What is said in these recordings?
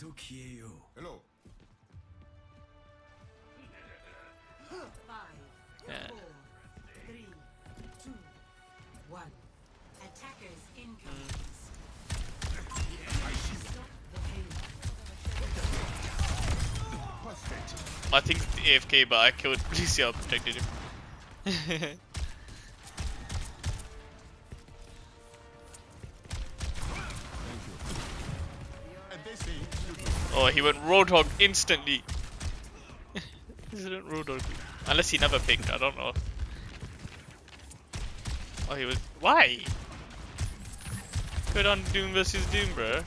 Hello. Five, Yeah. four, three, two, one. Attackers incoming. Stop the payload. Perfect. I think it's AFK, but I killed Lucio, I protected him. Oh, he went Roadhog instantly. Isn't Roadhog? Unless he never picked, I don't know. Oh, he was. Why? Good on Doom versus Doom, bro.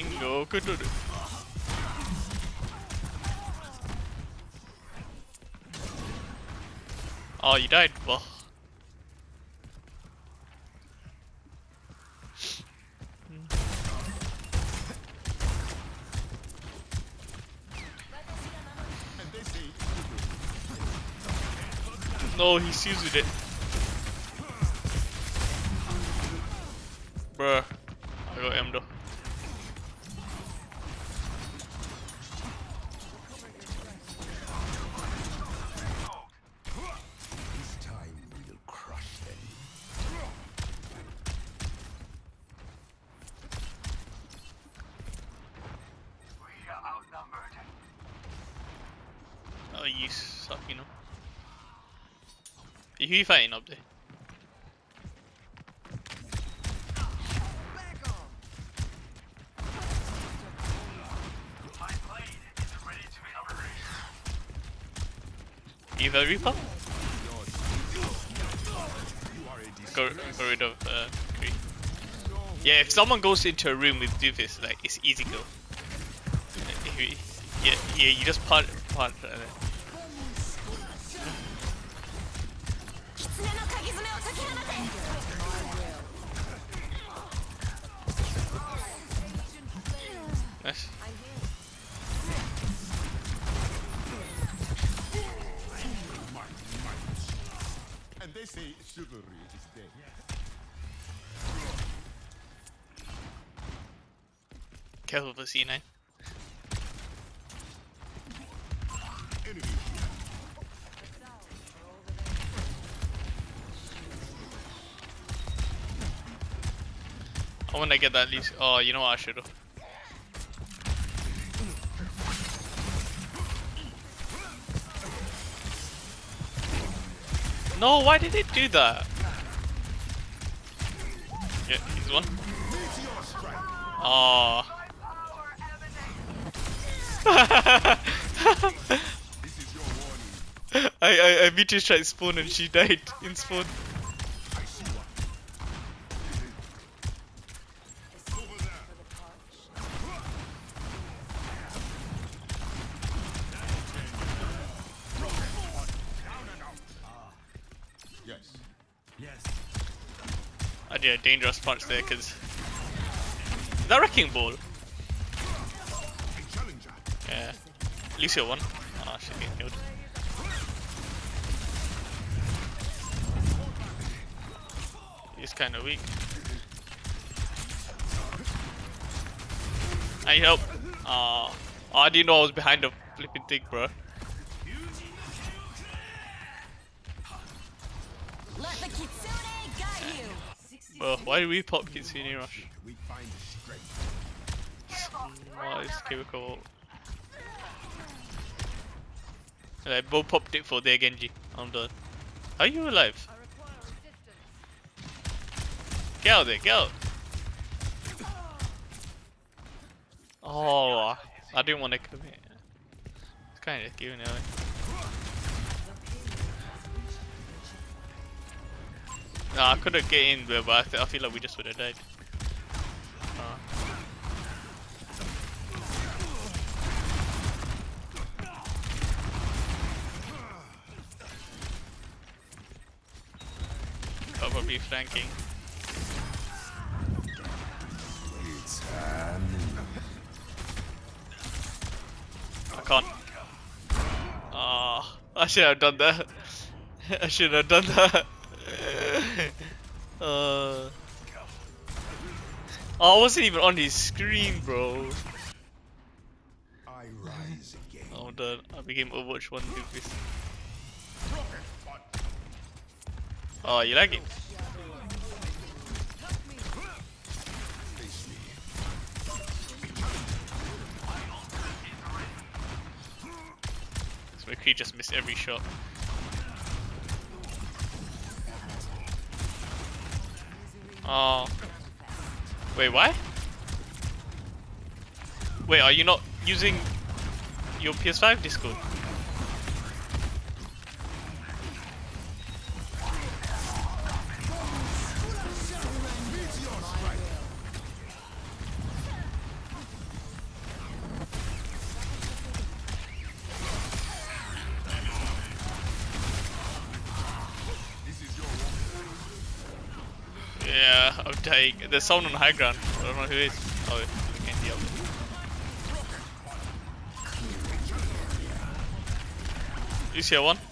Bingo, good. good. Oh, you died. Well, And they say you do. no, he sees with it. Bruh, Who you fighting up there? You have a Reaper? Go, go rid of uh, Kree. Yeah, if someone goes into a room with Doofus, like, it's easy kill. Yeah, yeah, you just part, part, uh, 狐 For C9. Enemy I wanna get that least. Oh, you know what I should have. No, why did it do that? Yeah, he's one. Oh. I I I beat his try spawn and she died in spawn. I see one. Over there. Down and out. Yes. Yes. I did a dangerous punch there because. Is that wrecking ball? A challenger. Yeah. Lucio won. Oh, she's getting killed. He's kind of weak. I need help. Oh, oh, I didn't know I was behind the flipping thing, bro. Let the kitsune guide you Bro, why do we pop Kitsune Rush? We find strength. I both popped it for their Genji. I'm done. Are you alive? Get out there, get out! Oh, I didn't want to commit. It's kind of giving away. Nah, I could have get in there, but I, feel like we just would have died. Uh. Probably flanking. It's an can't. Ah, I should have done that. I should have done that. uh, I wasn't even on his screen, bro. I rise again. Oh, done. I became Overwatch 1 doofus. Oh, you like it? McCree just missed every shot. Oh. Wait, why? Wait, are you not using your PS5 Discord? Yeah, There's someone on high ground. I don't know who is. Oh, okay, Diablo. Lucia one.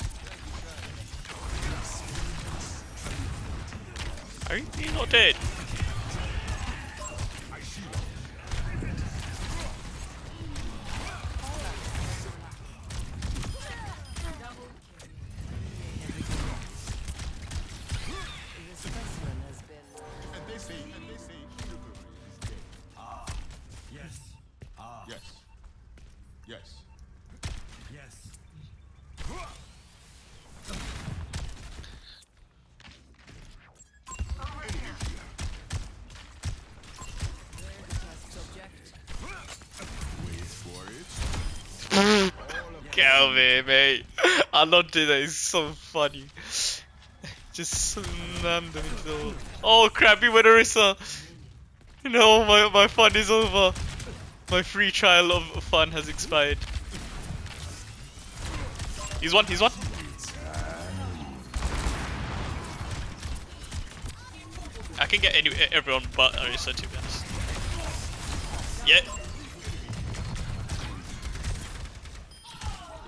Calvin, mate. I love doing that. It's so funny. Just slam them into the wall. Oh crap, you went Orisa. No, my, my fun is over. My free trial of fun has expired. He's one, he's one. I can get any, everyone but Orisa to be honest. Yeah. Yeah. And they say, chivalry is dead. 30 seconds remaining. Over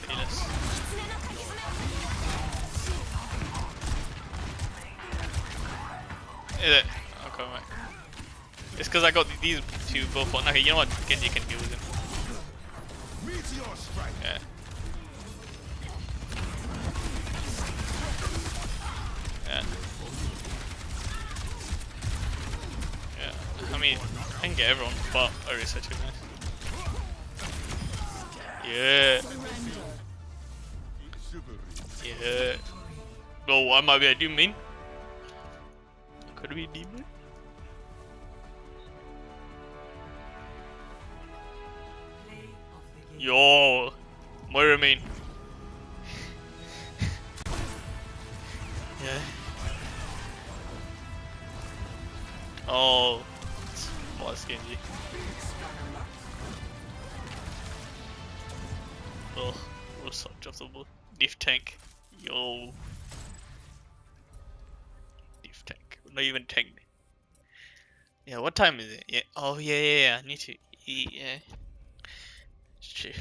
Is it? Okay. It's because I got these two both on. Okay, you know what? Genji can deal with strike. Yeah. Yeah. Yeah. I mean, I can get everyone, but Orisa too nice. Yeah. Yeah. Oh, I might be a demon. Could be demon. Play of the game. Yo, Moira main. yeah. Oh, boss Genji. Oh, what's such of the diff tank? Yo, Not even tank. Yeah, what time is it? Yeah. Oh yeah, yeah, yeah. I need to eat. Yeah. Shit.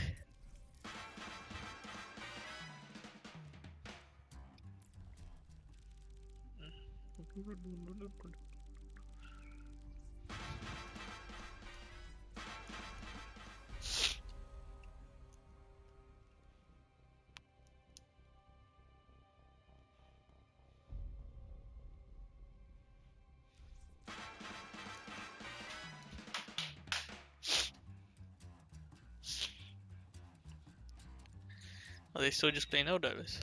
Are they still just playing Helldivers?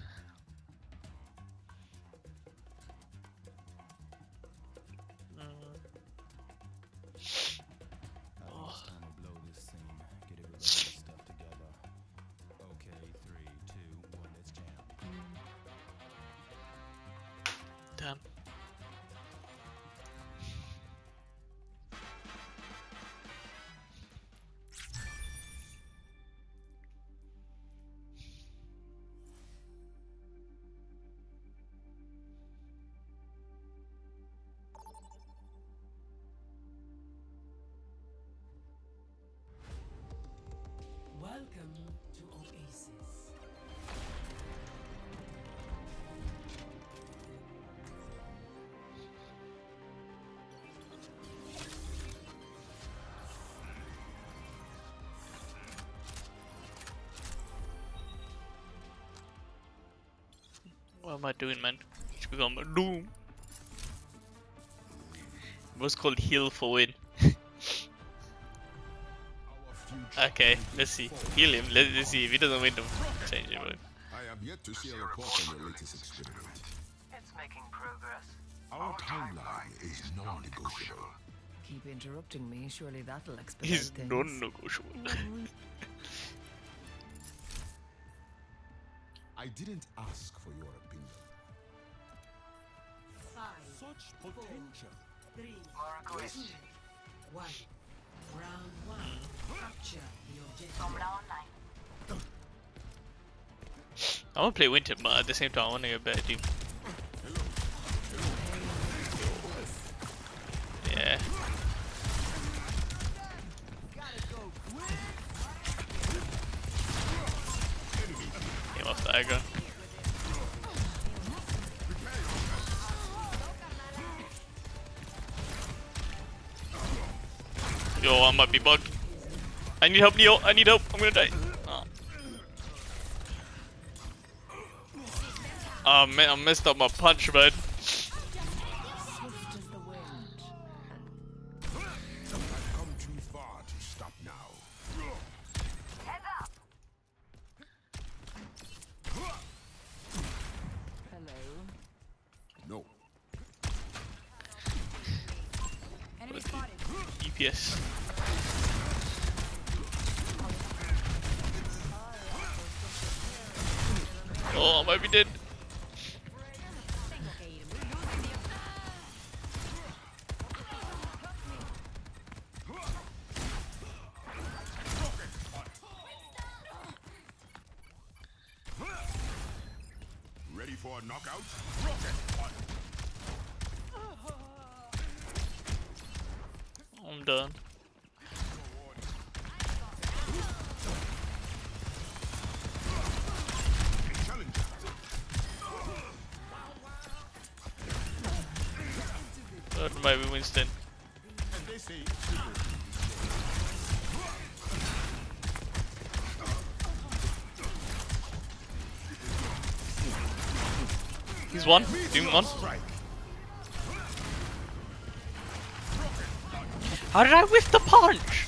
What am I doing, man? It's become a doom. What's called heal for win. Okay, let's see. Heal him. Let's, let's see if he doesn't win them. Change him. I have yet to see a report on your latest experiment. It's making progress. Our timeline is non-negotiable. Keep interrupting me. Surely that'll expedite He's things. non-negotiable. I didn't ask for your opinion. Five, Such potential. three, two, one. Round one. Capture the objective. I want to play Winter, but at the same time, I want to get a better team. I might be bugged. I need help, Neo. I need help. I'm gonna die. Oh. Oh man, I messed up my punch, bud. Swift That might be Winston. As they say, He's one. Doing one. How did I whiff the punch?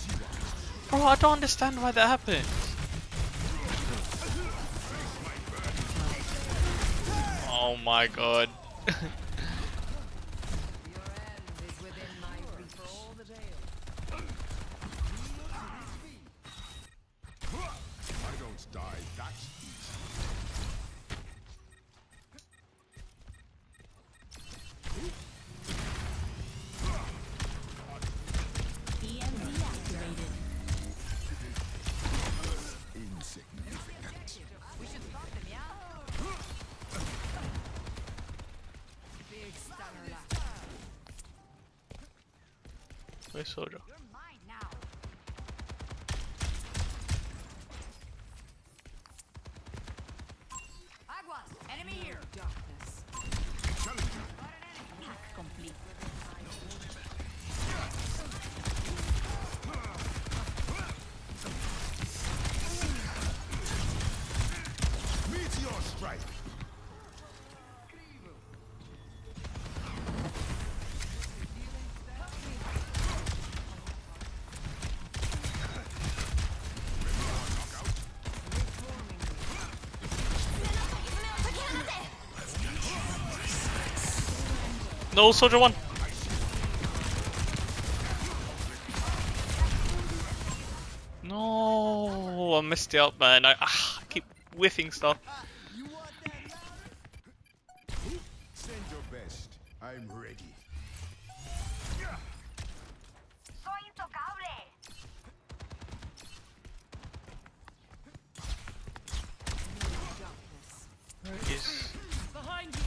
Bro, I don't understand why that happened. Oh my god. Where's Soldier? No, Soldier one. No, I messed it up, man. I, ah, I keep whiffing stuff. Send your best. I'm ready. Soy intocable. Darkness. Where is? Behind you.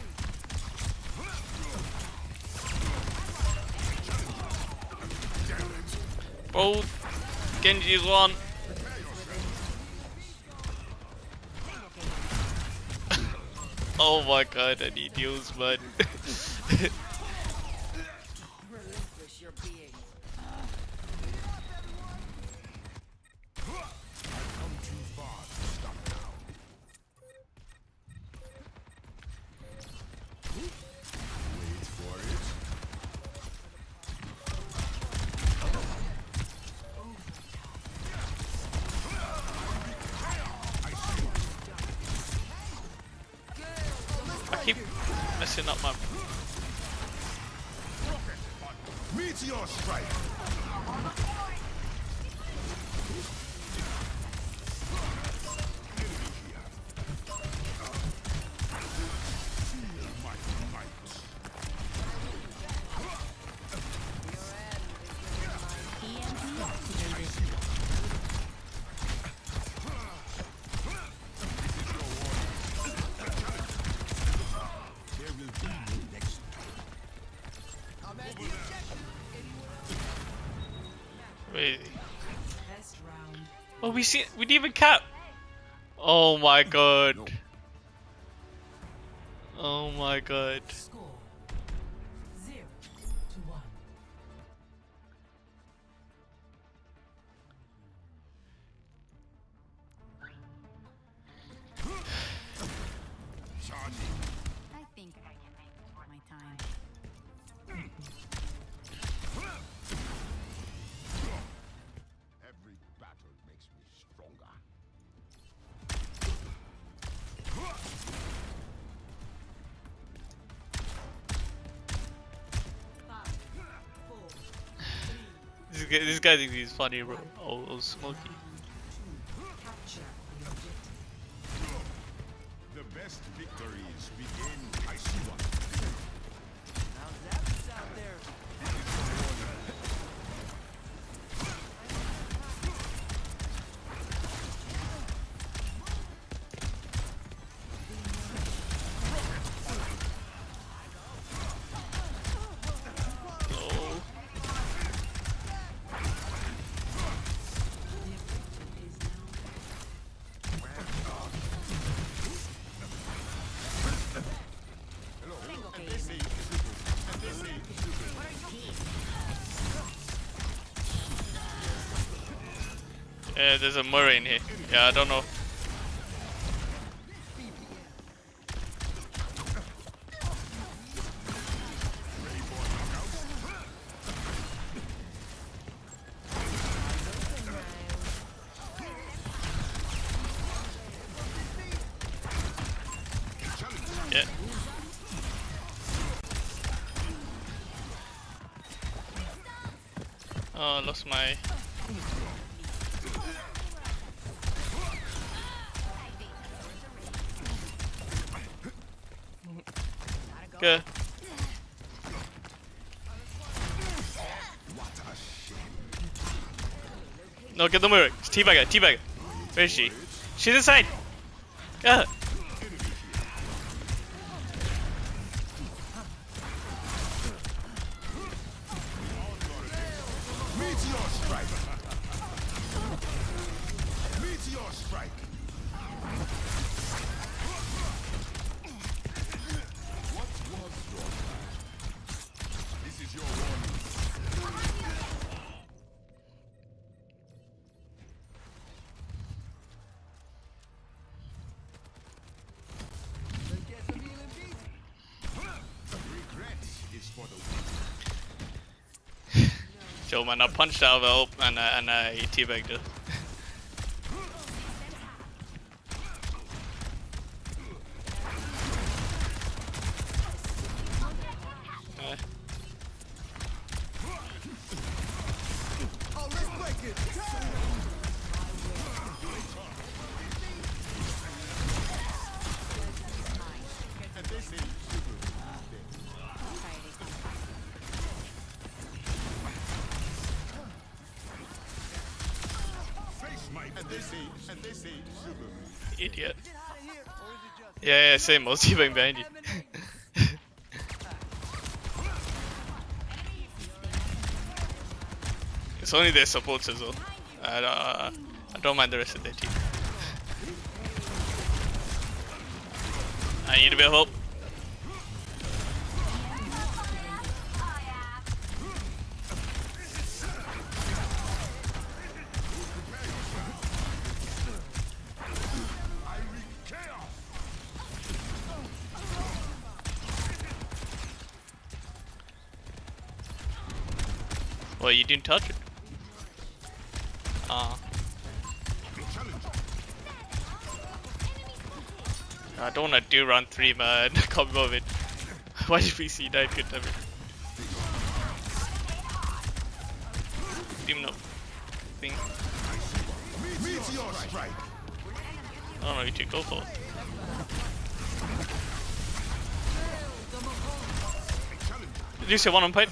Bro, Genji's one. oh my god, I need heals, man. messing up my. Meteor strike. We see. We didn't even cap. Oh my god. Oh my god. This guy, thinks he's funny, bro. Oh, oh Smokey. There's a Murray in here. Yeah, I don't know. Yeah. Oh, I lost my. No, get the mirror. Teabag her, teabag her. Where is she? She's inside. Yeah. Man, I punched help and I, and uh, I teabagged her. Yeah, same. I was teabagging behind you. it's only their supports as well. I don't, uh, I don't mind the rest of their team. I need a bit of help. Well, you didn't touch it. Challenge. I don't want to do round three, man. Can't be bothered. Why did we see that? Good damn it. Thing. I don't know what you go for. Did you see one on pipe?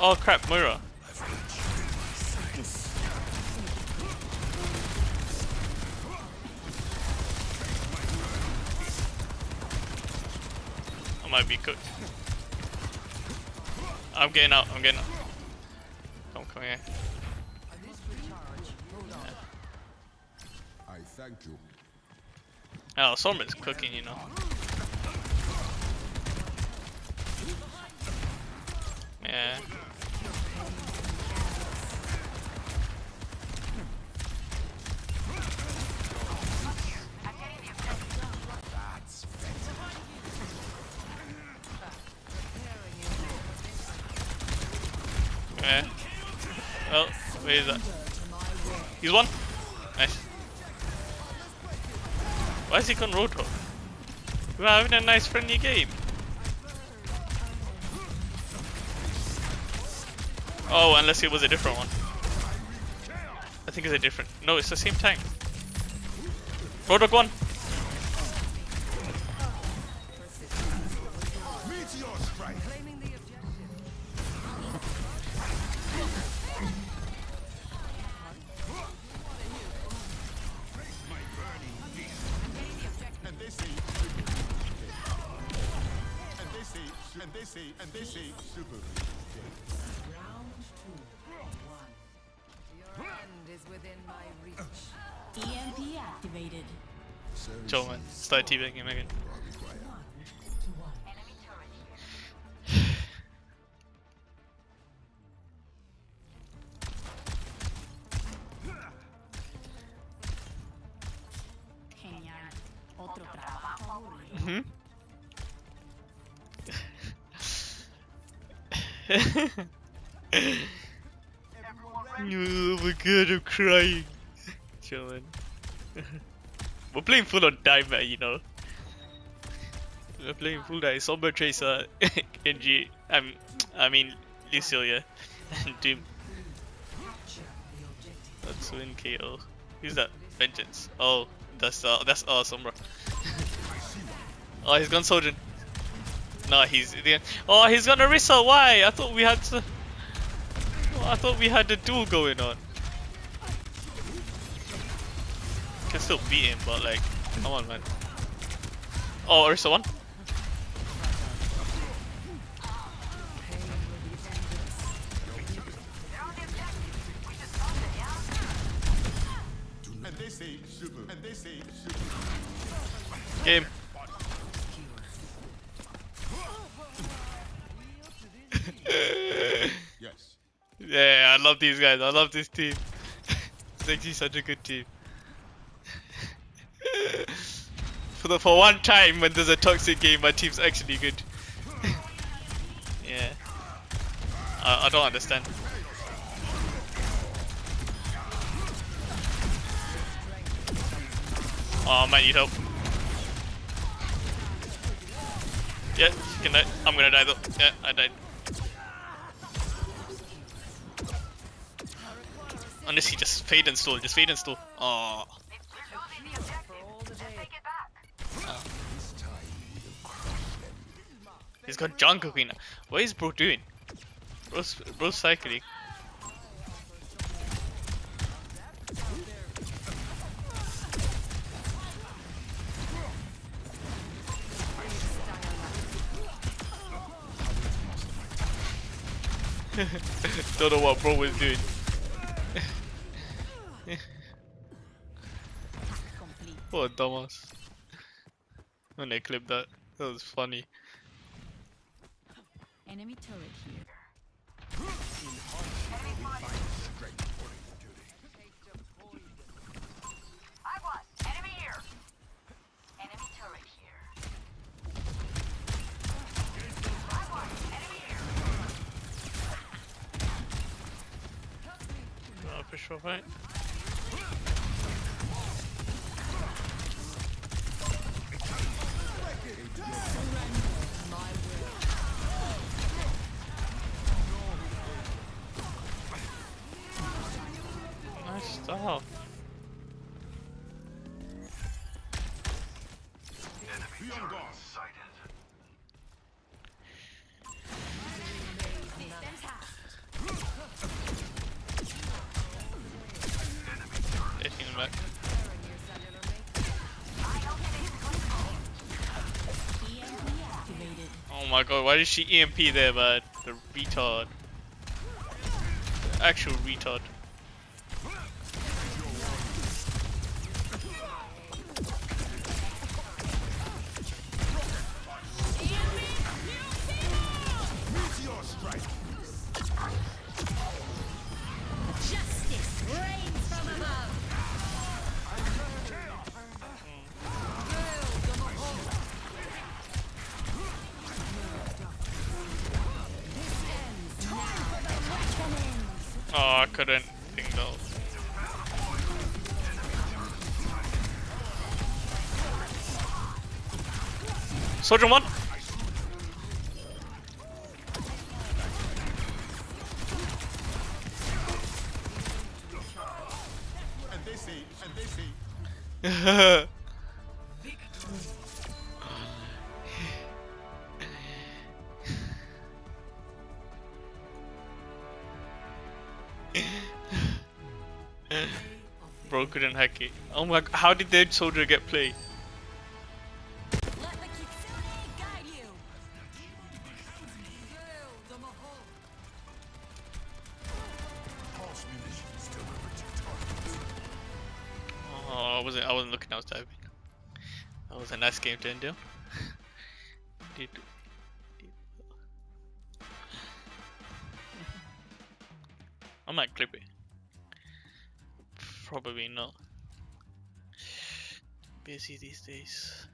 Oh crap, Moira. I might be cooked. I'm getting out, I'm getting out. Come, come here. I thank you. Oh, Sorman's cooking, you know. Yeah. Yeah. Is that? He's one. Nice. Why is he on Roadhog? We're having a nice friendly game. Oh, unless it was a different one. I think it's a different. No, it's the same tank. Roadhog one. And they say and they say super. Round two. One. Your end is within my reach. EMP activated. Joe man, start teabagging him oh my god, I'm crying. Chill, man. We're playing full on dive, you know. We're playing full dive. Sombra Tracer, Genji, um, I mean, Lucilia, and Doom. Let's win KO. Who's that? Vengeance. Oh, that's uh, that's uh, Sombra. oh, he's gone Sojourn. No, he's the. Oh, he's gonna Orisa. Why? I thought we had. To, I thought we had the duel going on. Can still beat him, but like, come on, man. Oh, Orisa one. And they say super. And they say super. Game. Yes. Yeah, I love these guys. I love this team. it's actually such a good team. for the for one time when there's a toxic game, my team's actually good. yeah. I, I don't understand. Oh man, need help. Yeah, can die. I'm gonna die though. Yeah, I died. Unless he just fade and stall, just fade and stall. Oh. For all the day. He's got jungle queen. What is bro doing? Bro's, bro's cycling. Don't know what bro was doing. What a dumbass. When they clipped that, that was funny. Enemy turret here. I was. Enemy Nice stuff. Taking him back. Oh my god, why did she EMP there, man? The retard. The actual retard. Oh, I couldn't think those. Soldier one. And they see, and they see. Oh my! How did that soldier get play? Let the kitsune guide you. Through the mahal. Pulse munitions delivered to target. Oh, I wasn't. I wasn't looking. I was typing. That was a nice game to end. Did- I might clip it. Probably not. Busy these days.